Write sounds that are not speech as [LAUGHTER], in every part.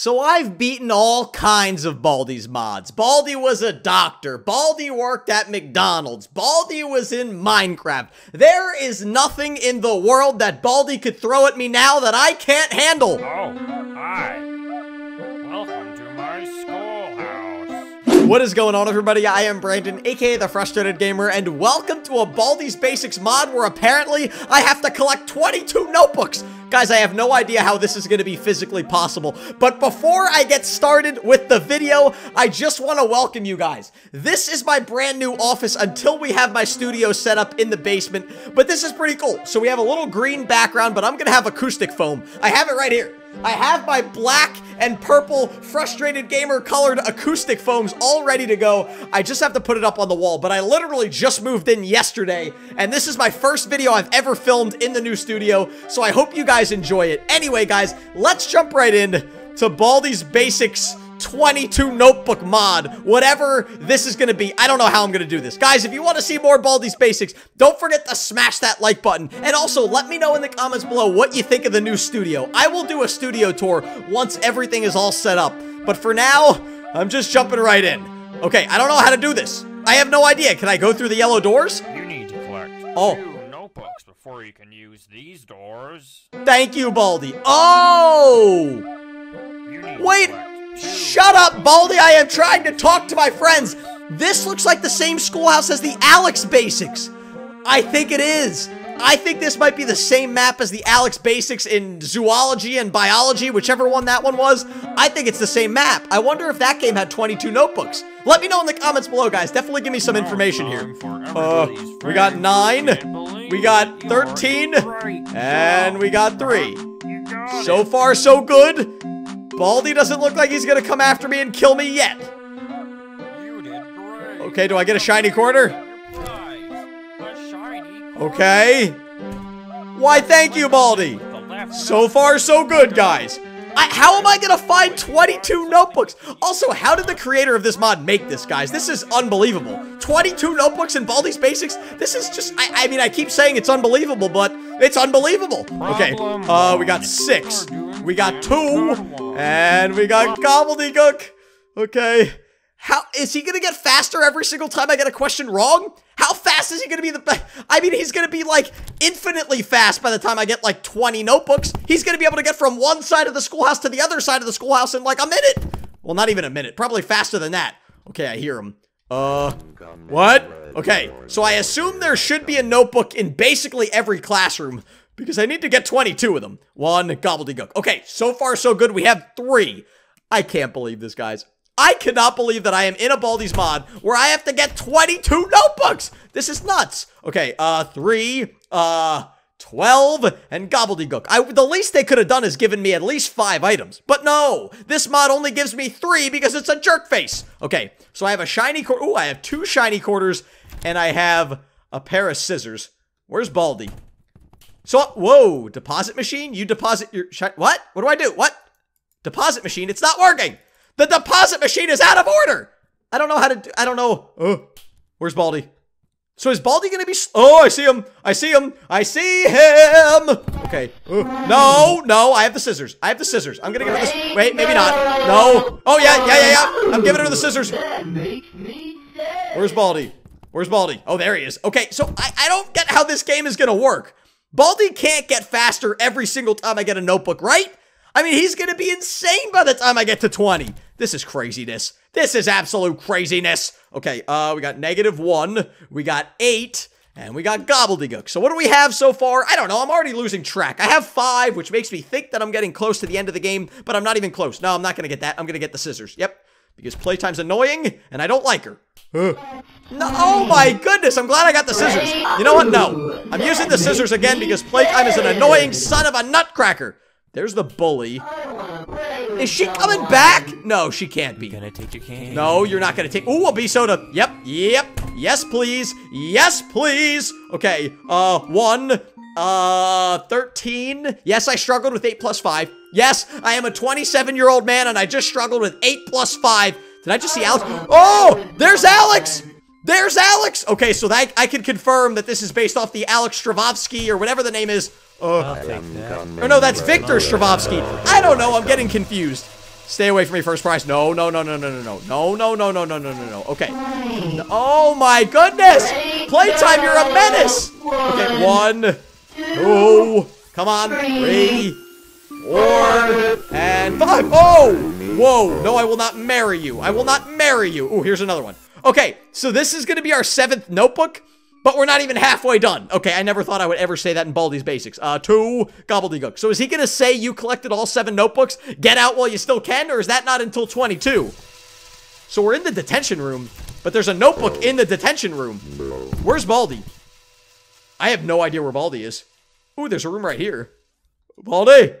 So I've beaten all kinds of Baldi's mods. Baldi was a doctor. Baldi worked at McDonald's. Baldi was in Minecraft. There is nothing in the world that Baldi could throw at me now that I can't handle. Oh. What is going on everybody? I am Brandon, aka The Frustrated Gamer, and welcome to a Baldi's Basics mod where apparently I have to collect 22 notebooks. Guys, I have no idea how this is going to be physically possible, but before I get started with the video, I just want to welcome you guys. This is my brand new office until we have my studio set up in the basement, but this is pretty cool. So we have a little green background, but I'm going to have acoustic foam. I have it right here. I have my black and purple frustrated gamer colored acoustic foams all ready to go. I just have to put it up on the wall, but I literally just moved in yesterday, and this is my first video I've ever filmed in the new studio, so I hope you guys enjoy it. Anyway, guys, let's jump right in to Baldi's Basics 22 notebook mod, whatever this is going to be. I don't know how I'm going to do this. Guys, if you want to see more Baldi's Basics, don't forget to smash that like button. And also, let me know in the comments below what you think of the new studio. I will do a studio tour once everything is all set up. But for now, I'm just jumping right in. Okay, I don't know how to do this. I have no idea. Can I go through the yellow doors? You need to collect Oh. two notebooks before you can use these doors. Thank you, Baldi. Oh! You need to Wait! Shut up, Baldi. I am trying to talk to my friends! This looks like the same schoolhouse as the Alex Basics! I think it is! I think this might be the same map as the Alex Basics in zoology and biology, whichever one that one was. I think it's the same map. I wonder if that game had 22 notebooks. Let me know in the comments below, guys. Definitely give me some information here. Uh, we got nine, we got 13, and we got three. So far, so good. Baldi doesn't look like he's gonna come after me and kill me yet. You did great. Okay, do I get a shiny quarter? Your prize, a shiny Okay. Why, thank you, Baldi. The left So far, so good, guys. I, how am I gonna find 22 notebooks? Also, how did the creator of this mod make this, guys? This is unbelievable. 22 notebooks in Baldi's Basics? This is just, I, I mean, I keep saying it's unbelievable, but it's unbelievable. Okay, uh, we got six. We got two. And we got gobbledygook. Okay. How is he gonna get faster every single time I get a question wrong? How fast is he gonna be the? I mean, he's gonna be like infinitely fast by the time I get like 20 notebooks. He's gonna be able to get from one side of the schoolhouse to the other side of the schoolhouse in like a minute. Well, not even a minute. Probably faster than that. Okay, I hear him. Uh, what? Okay, so I assume there should be a notebook in basically every classroom because I need to get 22 of them. One gobbledygook. Okay, so far so good. We have three. I can't believe this, guys. I cannot believe that I am in a Baldi's mod where I have to get 22 notebooks. This is nuts. Okay, uh, three, uh, 12, and gobbledygook. I, the least they could have done is given me at least five items. But no, this mod only gives me three because it's a jerk face. Okay, so I have a shiny quarter. Ooh, I have two shiny quarters, and I have a pair of scissors. Where's Baldi? So, whoa, deposit machine? You deposit your What? What do I do? What? Deposit machine? It's not working. The deposit machine is out of order. I don't know how to do, I don't know. Oh, where's Baldi? So is Baldi gonna be? Oh, I see him. I see him. I see him. Okay. Oh, no, no. I have the scissors. I have the scissors. I'm gonna give her this. Wait, maybe not. No. Oh yeah, yeah, yeah, yeah. I'm giving her the scissors. Where's Baldi? Where's Baldi? Oh, there he is. Okay, so I, I don't get how this game is gonna work. Baldi can't get faster every single time I get a notebook, right? I mean, he's gonna be insane by the time I get to 20. This is craziness. This is absolute craziness. Okay, uh, we got negative one, we got eight, and we got gobbledygook. So what do we have so far? I don't know. I'm already losing track. I have five, which makes me think that I'm getting close to the end of the game, but I'm not even close. No, I'm not gonna get that. I'm gonna get the scissors. Yep. Because playtime's annoying, and I don't like her. Ugh. No, oh my goodness, I'm glad I got the scissors. You know what? No. I'm using the scissors again because playtime is an annoying son of a nutcracker. There's the bully. Is she coming back? No, she can't be. Gonna take your cane. No, you're not gonna take. Ooh, a B soda. Yep, yep. Yes, please. Yes, please. Okay. Uh, one. Uh, 13. Yes, I struggled with 8 plus 5. Yes, I am a 27 year old man and I just struggled with 8 plus 5. Did I just see Alex? Oh, there's Alex. There's Alex. Okay, so that I can confirm that this is based off the Alex Stravovsky or whatever the name is. Uh, I'll take that. or no, that's Victor Stravovsky. I don't know. I'm getting confused. Stay away from me, first prize. No, no, no, no, no, no, no. No, no, no, no, no, no, no, no. Okay. Oh my goodness! Playtime, you're a menace! Okay, one, two, come on, three, four, and five. Oh! Whoa, no, I will not marry you. I will not marry you. Oh, here's another one. Okay, so this is gonna be our seventh notebook. But we're not even halfway done. Okay, I never thought I would ever say that in Baldi's Basics. Uh, two, gobbledygook. So is he gonna say you collected all seven notebooks? Get out while you still can, or is that not until 22? So we're in the detention room, but there's a notebook in the detention room. Where's Baldi? I have no idea where Baldi is. Ooh, there's a room right here. Baldi!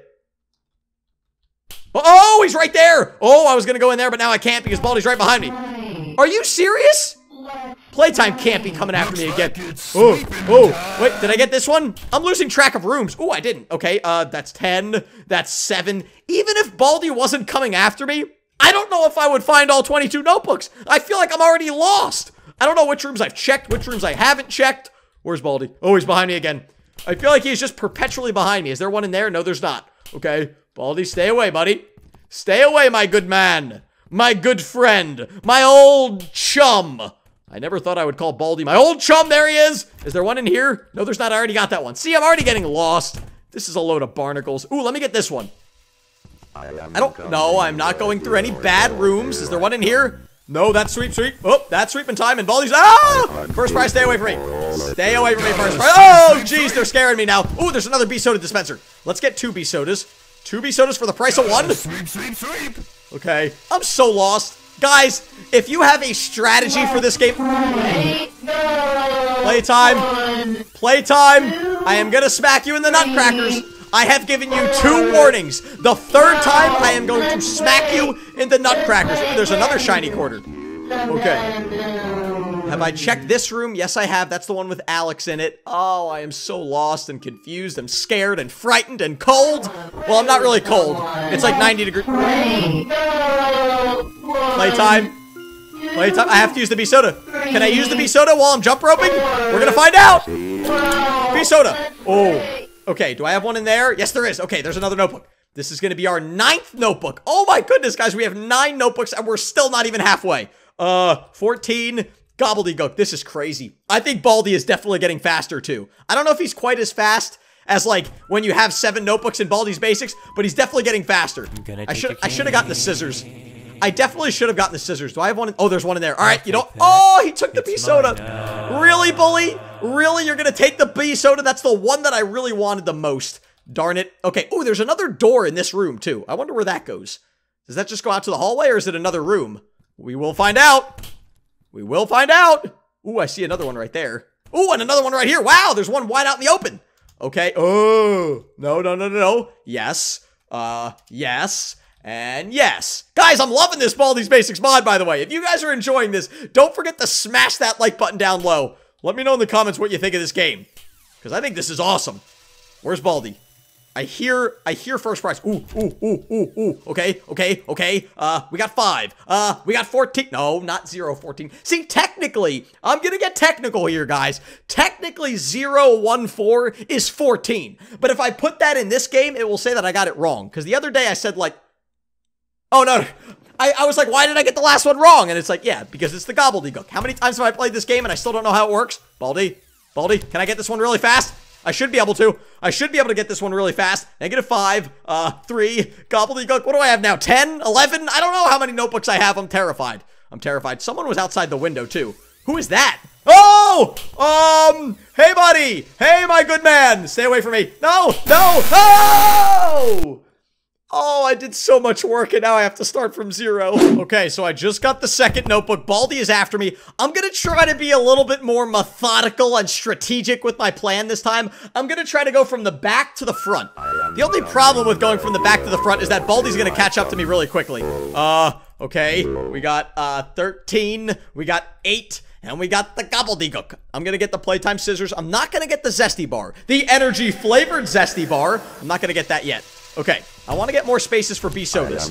Oh, he's right there! Oh, I was gonna go in there, but now I can't because Baldi's right behind me. Are you serious? Playtime can't be coming after me again. Oh, oh, wait, did I get this one? I'm losing track of rooms. Oh, I didn't. Okay, uh, that's 10. That's 7. Even if Baldi wasn't coming after me, I don't know if I would find all 22 notebooks. I feel like I'm already lost. I don't know which rooms I've checked, which rooms I haven't checked. Where's Baldi? Oh, he's behind me again. I feel like he's just perpetually behind me. Is there one in there? No, there's not. Okay, Baldi, stay away, buddy. Stay away, my good man. My good friend. My old chum. I never thought I would call Baldi my old chum. There he is. Is there one in here? No, there's not. I already got that one. See, I'm already getting lost. This is a load of barnacles. Ooh, let me get this one. I don't know. I'm not going through any bad rooms. Is there one in here? No, that's sweep, sweep. Oh, that's sweeping time. And Baldi's. Ah! First prize, stay away from me. Stay away from me, first prize. Oh, jeez, they're scaring me now. Ooh, there's another B soda dispenser. Let's get two B sodas. Two B sodas for the price of one. Sweep, sweep, sweep. Okay. I'm so lost. Guys, if you have a strategy for this game... Playtime. Playtime. I am gonna smack you in the nutcrackers. I have given you two warnings. The third time, I am going to smack you in the nutcrackers. There's another shiny quarter. Okay. Have I checked this room? Yes, I have. That's the one with Alex in it. Oh, I am so lost and confused and scared and frightened and cold. Well, I'm not really cold. It's like 90 degrees. Playtime. Playtime. I have to use the B soda. Can I use the B soda while I'm jump roping? We're gonna find out. B soda. Oh. Okay, do I have one in there? Yes, there is. Okay, there's another notebook. This is gonna be our ninth notebook. Oh my goodness, guys, we have nine notebooks and we're still not even halfway. Uh, 14, gobbledygook. This is crazy. I think Baldi is definitely getting faster too. I don't know if he's quite as fast as like when you have seven notebooks in Baldi's Basics, but he's definitely getting faster. I should I should have gotten the scissors. I definitely should have gotten the scissors. Do I have one? In oh, there's one in there. All right, you know. Oh, he took the B soda. Really, bully? Really? You're gonna take the B soda? That's the one that I really wanted the most. Darn it. Okay. Oh, there's another door in this room too. I wonder where that goes. Does that just go out to the hallway or is it another room? We will find out. We will find out. Ooh, I see another one right there. Ooh, and another one right here. Wow, there's one wide out in the open. Okay. Oh, no, no, no, no, no. Yes. Uh, yes. And yes. Guys, I'm loving this Baldi's Basics mod, by the way. If you guys are enjoying this, don't forget to smash that like button down low. Let me know in the comments what you think of this game. Because I think this is awesome. Where's Baldi? I hear, I hear first prize. Ooh, ooh, ooh, ooh, ooh. Okay, okay, okay. Uh, we got five. Uh, we got 14. No, not zero, 14. See, technically, I'm gonna get technical here, guys. Technically, zero, one, four is 14. But if I put that in this game, it will say that I got it wrong. Because the other day I said, like, oh, no, I, I was like, why did I get the last one wrong? And it's like, yeah, because it's the gobbledygook. How many times have I played this game and I still don't know how it works? Baldi, Baldi, can I get this one really fast? I should be able to. I should be able to get this one really fast. Negative five, uh, three, gobbledygook. What do I have now? 10, 11? I don't know how many notebooks I have. I'm terrified. I'm terrified. Someone was outside the window too. Who is that? Oh! Um, hey buddy! Hey my good man! Stay away from me. No! No! Oh! Oh, I did so much work and now I have to start from zero. Okay, so I just got the second notebook. Baldi is after me. I'm gonna try to be a little bit more methodical and strategic with my plan this time. I'm gonna try to go from the back to the front. The only problem with going from the back to the front is that Baldi's gonna catch up to me really quickly. Uh, okay. We got, uh, 13. We got 8. And we got the gobbledygook. I'm gonna get the playtime scissors. I'm not gonna get the zesty bar. The energy flavored zesty bar. I'm not gonna get that yet. Okay, I want to get more spaces for B sodas.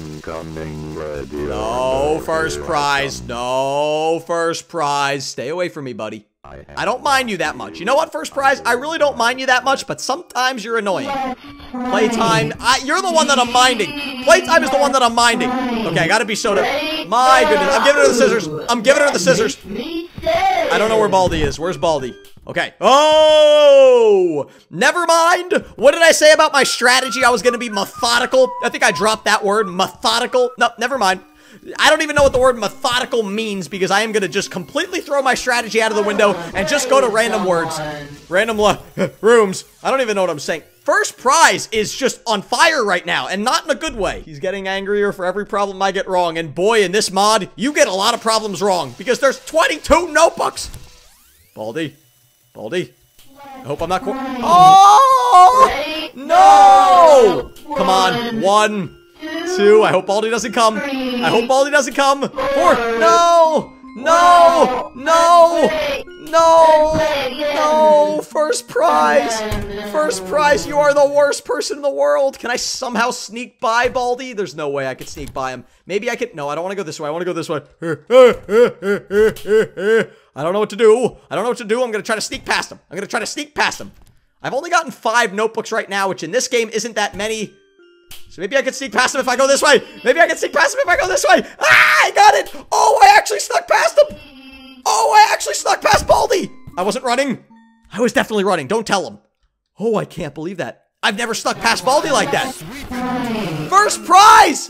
No first prize. No first prize. Stay away from me, buddy. I don't mind you that much. You know what, first prize? I really don't mind you that much, but sometimes you're annoying. Playtime. I, you're the one that I'm minding. Playtime is the one that I'm minding. Okay, I gotta be soda. My goodness. I'm giving her the scissors. I'm giving her the scissors. I don't know where Baldi is. Where's Baldi? Okay. Oh! Never mind. What did I say about my strategy? I was gonna be methodical. I think I dropped that word. Methodical. No, never mind. I don't even know what the word methodical means because I am going to just completely throw my strategy out of the window and just go to random words. Random [LAUGHS] rooms. I don't even know what I'm saying. First prize is just on fire right now and not in a good way. He's getting angrier for every problem I get wrong. And boy, in this mod, you get a lot of problems wrong because there's 22 notebooks. Baldi. Baldi. I hope I'm not. Oh! No! Come on. One. Two. I hope Baldi doesn't come. I hope Baldi doesn't come. Four. No! No! No! No! No! First prize! First prize! You are the worst person in the world! Can I somehow sneak by Baldi? There's no way I could sneak by him. Maybe I could- No, I don't want to go this way. I want to go this way. I don't know what to do. I don't know what to do. I'm going to try to sneak past him. I'm going to try to sneak past him. I've only gotten five notebooks right now, which in this game isn't that many. So maybe I can sneak past him if I go this way. Maybe I can sneak past him if I go this way. Ah, I got it. Oh, I actually snuck past him. Oh, I actually snuck past Baldi. I wasn't running. I was definitely running. Don't tell him. Oh, I can't believe that. I've never snuck past Baldi like that. First prize.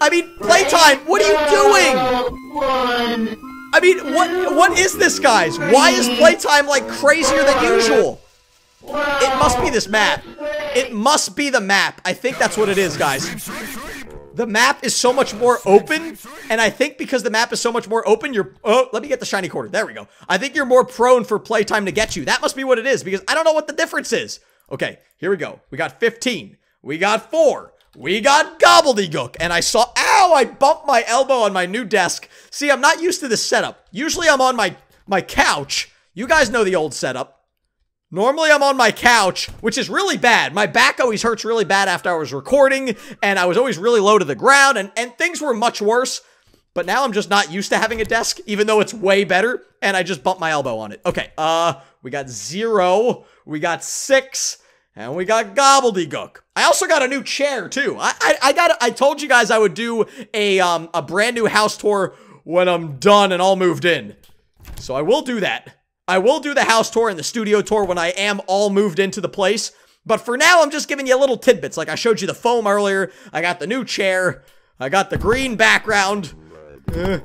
I mean, playtime. What are you doing? I mean, what what is this, guys? Why is playtime like crazier than usual? It must be this map. It must be the map. I think that's what it is, guys. The map is so much more open, and I think because the map is so much more open, you're- Oh, let me get the shiny quarter. There we go. I think you're more prone for playtime to get you. That must be what it is, because I don't know what the difference is. Okay, here we go. We got 15. We got 4. We got gobbledygook. And I saw- Ow! I bumped my elbow on my new desk. See, I'm not used to this setup. Usually I'm on my, my couch. You guys know the old setup. Normally I'm on my couch, which is really bad. My back always hurts really bad after I was recording, and I was always really low to the ground, and, and things were much worse. But now I'm just not used to having a desk, even though it's way better, and I just bumped my elbow on it. Okay, uh, we got zero, we got six, and we got gobbledygook. I also got a new chair, too. I, I, I got, I told you guys I would do a, um, a brand new house tour when I'm done and all moved in. So I will do that. I will do the house tour and the studio tour when I am all moved into the place. But for now, I'm just giving you little tidbits. Like I showed you the foam earlier. I got the new chair. I got the green background. Eh,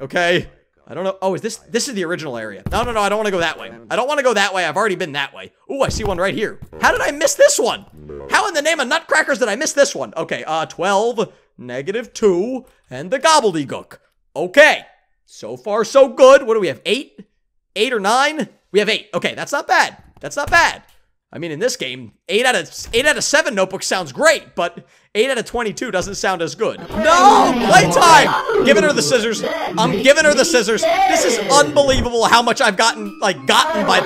okay. I don't know. Oh, is this, this is the original area. No, no, no, I don't want to go that way. I don't want to go that way. I've already been that way. Ooh, I see one right here. How did I miss this one? How in the name of nutcrackers did I miss this one? Okay, uh, 12, negative 2, and the gobbledygook. Okay. So far, so good. What do we have? Eight? Eight or nine? We have eight. Okay, that's not bad. That's not bad. I mean, in this game, eight out of eight out of seven notebooks sounds great, but eight out of twenty-two doesn't sound as good. No, playtime. Giving her the scissors. I'm giving her the scissors. This is unbelievable how much I've gotten like gotten by.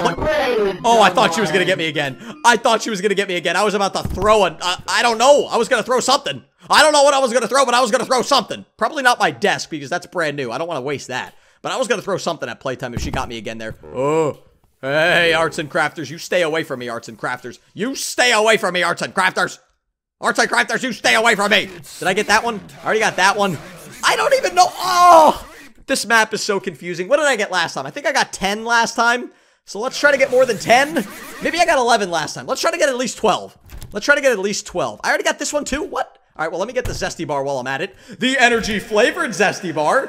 Oh, I thought she was gonna get me again. I thought she was gonna get me again. I was about to throw a. Uh, I don't know. I was gonna throw something. I don't know what I was gonna throw, but I was gonna throw something. Probably not my desk because that's brand new. I don't want to waste that. But I was gonna throw something at playtime if she got me again there. Oh. Hey, arts and crafters, you stay away from me, arts and crafters. You stay away from me, arts and crafters. Arts and crafters, you stay away from me. Did I get that one? I already got that one. I don't even know. Oh, this map is so confusing. What did I get last time? I think I got 10 last time. So let's try to get more than 10. Maybe I got 11 last time. Let's try to get at least 12. Let's try to get at least 12. I already got this one too. What? All right, well, let me get the Zesty Bar while I'm at it. The energy flavored Zesty Bar.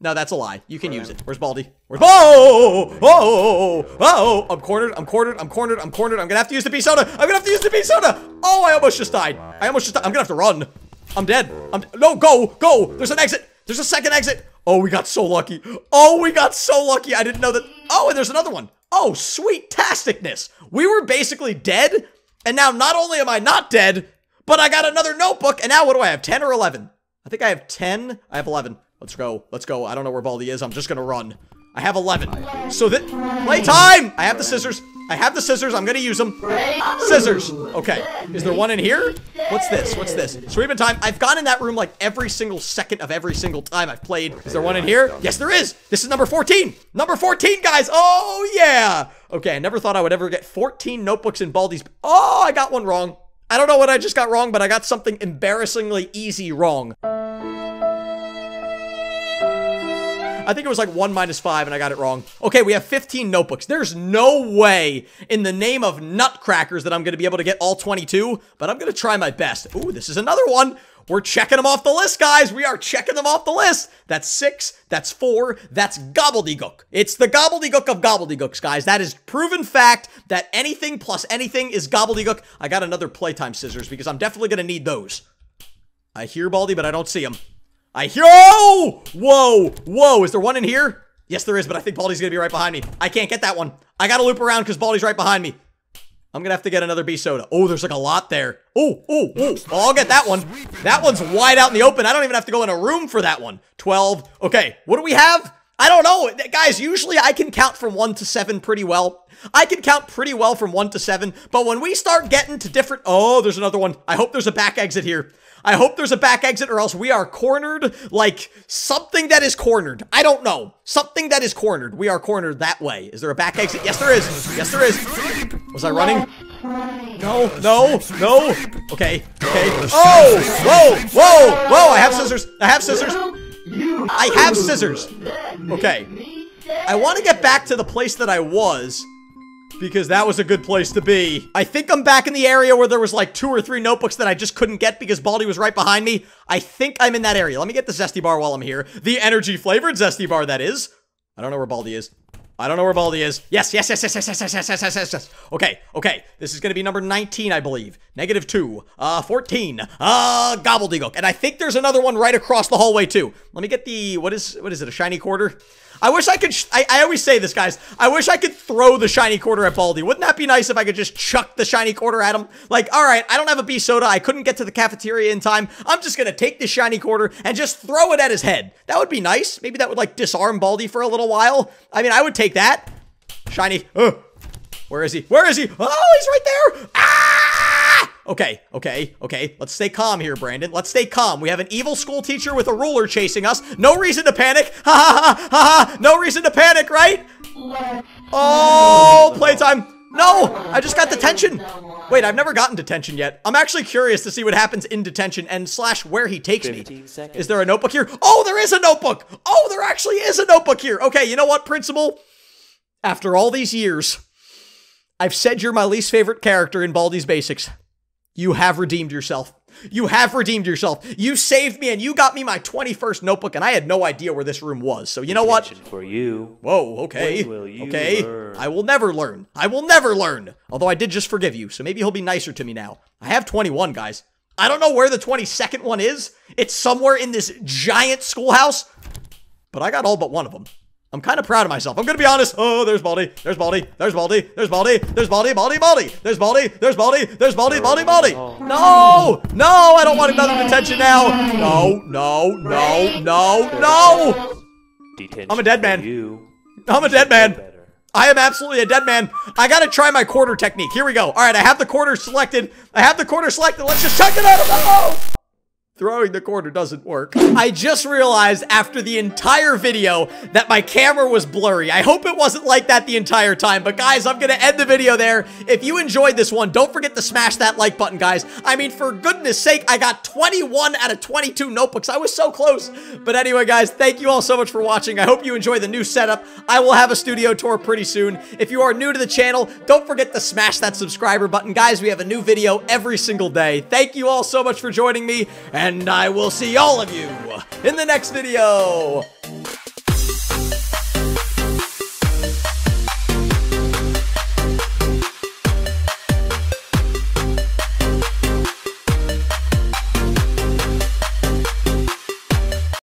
No, that's a lie. You can use it. Where's Baldi? Where's oh. Oh oh, oh! oh! oh! I'm cornered. I'm cornered. I'm cornered. I'm cornered. I'm gonna have to use the B soda. I'm gonna have to use the B soda. Oh! I almost just died. I almost just. Died. I'm gonna have to run. I'm dead. I'm. No, go, go. There's an exit. There's a second exit. Oh, we got so lucky. Oh, we got so lucky. I didn't know that. Oh, and there's another one. Oh, sweet tasticness. We were basically dead, and now not only am I not dead, but I got another notebook, and now what do I have, 10 or 11? I think I have 10. I have 11. Let's go. Let's go. I don't know where Baldi is. I'm just gonna run. I have 11. So that, playtime! I have the scissors. I have the scissors. I'm gonna use them. Scissors. Okay. Is there one in here? What's this? What's this? Sweeping time. I've gone in that room like every single second of every single time I've played. Is there one in here? Yes, there is. This is number 14. Number 14, guys. Oh, yeah. Okay, I never thought I would ever get 14 notebooks in Baldi's. Oh, I got one wrong. I don't know what I just got wrong, but I got something embarrassingly easy wrong. I think it was like 1 minus 5 and I got it wrong. Okay, we have 15 notebooks. There's no way in the name of nutcrackers that I'm going to be able to get all 22, but I'm going to try my best. Ooh, this is another one. We're checking them off the list, guys. We are checking them off the list. That's six. That's four. That's gobbledygook. It's the gobbledygook of gobbledygooks, guys. That is proven fact that anything plus anything is gobbledygook. I got another playtime scissors because I'm definitely going to need those. I hear Baldi, but I don't see him. I hear- Oh! Whoa! Whoa! Is there one in here? Yes, there is, but I think Baldi's gonna be right behind me. I can't get that one. I gotta loop around because Baldi's right behind me. I'm gonna have to get another B soda. Oh, there's like a lot there. Oh, oh, oh. oh I'll get that one. That one's wide out in the open. I don't even have to go in a room for that one. 12. Okay, what do we have? I don't know. Guys, usually I can count from 1 to 7 pretty well. I can count pretty well from 1 to 7, but when we start getting to different- Oh, there's another one. I hope there's a back exit here. I hope there's a back exit or else we are cornered like something that is cornered. I don't know. Something that is cornered. We are cornered that way. Is there a back exit? Yes, there is. Yes, there is. Was I running? No, no, no. Okay, okay. Oh, whoa, whoa, whoa. I have scissors. I have scissors. I have scissors. Okay. I want to get back to the place that I was because that was a good place to be. I think I'm back in the area where there was like two or three notebooks that I just couldn't get because Baldi was right behind me. I think I'm in that area. Let me get the Zesty Bar while I'm here. The energy flavored Zesty Bar, that is. I don't know where Baldi is. I don't know where Baldi is. Yes, yes, yes, yes, yes, yes, yes, yes, yes, yes, yes, yes. Okay, okay. This is gonna be number 19, I believe. Negative 2. Uh, 14. Uh, gobbledygook. And I think there's another one right across the hallway, too. Let me get the, what is, what is it, a shiny quarter? I wish I could, I, I always say this, guys. I wish I could throw the shiny quarter at Baldi. Wouldn't that be nice if I could just chuck the shiny quarter at him? Like, all right, I don't have a B soda. I couldn't get to the cafeteria in time. I'm just going to take the shiny quarter and just throw it at his head. That would be nice. Maybe that would, like, disarm Baldi for a little while. I mean, I would take that. Shiny. Uh, where is he? Where is he? Oh, he's right there. Ah! Okay, okay, okay. Let's stay calm here, Brandon. Let's stay calm. We have an evil school teacher with a ruler chasing us. No reason to panic. [LAUGHS] Ha ha ha ha ha. No reason to panic, right? Oh, playtime. No, I just got detention. Wait, I've never gotten detention yet. I'm actually curious to see what happens in detention and slash where he takes me. Is there a notebook here? Oh, there is a notebook. Oh, there actually is a notebook here. Okay, you know what, principal? After all these years, I've said you're my least favorite character in Baldi's Basics. You have redeemed yourself. You have redeemed yourself. You saved me and you got me my 21st notebook and I had no idea where this room was. So you know what? For you. Whoa, okay. okay. Learn? I will never learn. I will never learn. Although I did just forgive you, so maybe he'll be nicer to me now. I have 21, guys. I don't know where the 22nd one is. It's somewhere in this giant schoolhouse. But I got all but one of them. I'm kind of proud of myself. I'm gonna be honest. Oh, there's Baldi. There's Baldi. There's Baldi. There's Baldi. There's Baldi. Baldi. Baldi. There's Baldi. There's Baldi. There's Baldi. Baldi. Baldi. No! No! I don't want another detention now. No! No! No! No! No! I'm a dead man. I'm a dead man. I am absolutely a dead man. I gotta try my quarter technique. Here we go. All right, I have the quarter selected. I have the quarter selected. Let's just chuck it out of the mouth throwing the quarter doesn't work. I just realized after the entire video that my camera was blurry. I hope it wasn't like that the entire time, but guys, I'm gonna end the video there. If you enjoyed this one, don't forget to smash that like button, guys. I mean, for goodness sake, I got 21 out of 22 notebooks. I was so close. But anyway, guys, thank you all so much for watching. I hope you enjoy the new setup. I will have a studio tour pretty soon. If you are new to the channel, don't forget to smash that subscriber button. Guys, we have a new video every single day. Thank you all so much for joining me, and and I will see all of you in the next video.